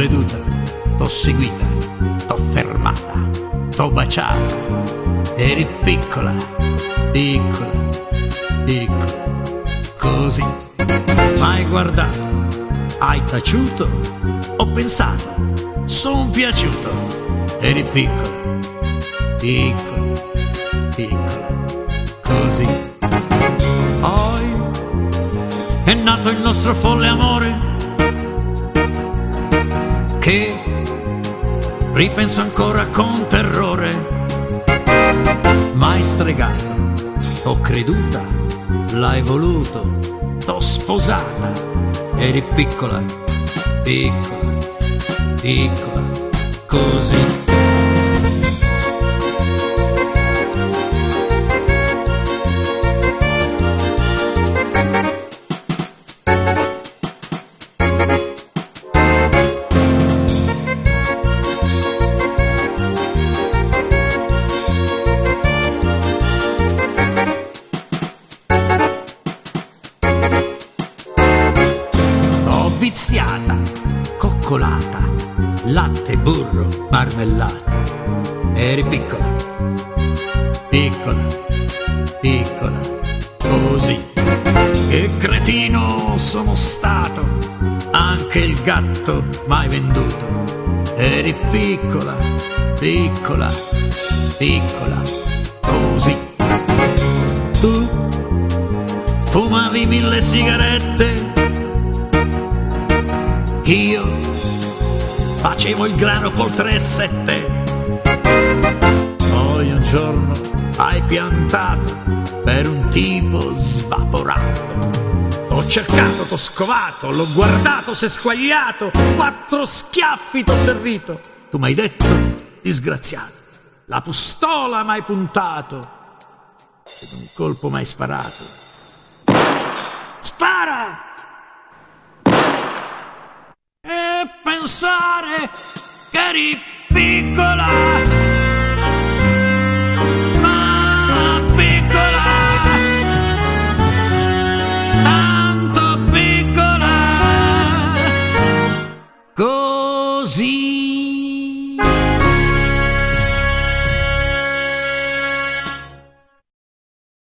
veduta, t'ho seguita, t'ho fermata, t'ho baciata. Eri piccola, piccola, piccola, così. M'hai guardato, hai taciuto, ho pensato, son piaciuto. Eri piccola, piccola, piccola, così. Poi è nato il nostro folle amore che ripenso ancora con terrore. Mai stregato, t'ho creduta, l'hai voluto, t'ho sposata, eri piccola, piccola, piccola, così. Coccolata, latte, burro, marmellata. Eri piccola, piccola, piccola, così. Che cretino sono stato, anche il gatto mai venduto. Eri piccola, piccola, piccola, così. Tu fumavi mille sigarette io facevo il grano col 3-7. Poi un giorno hai piantato per un tipo svaporato. Ho cercato, t'ho scovato, l'ho guardato, s'è squagliato, quattro schiaffi t'ho servito. Tu m'hai detto, disgraziato, la pistola m'hai puntato ed un colpo m'hai sparato. Pensare che eri piccola